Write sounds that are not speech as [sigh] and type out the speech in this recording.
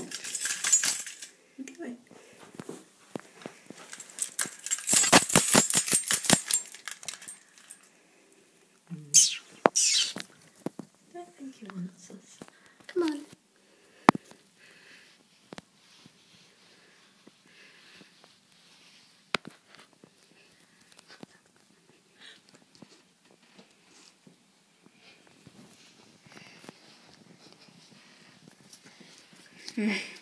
Okay. I don't think he wants us. Come on. Hmm. [laughs]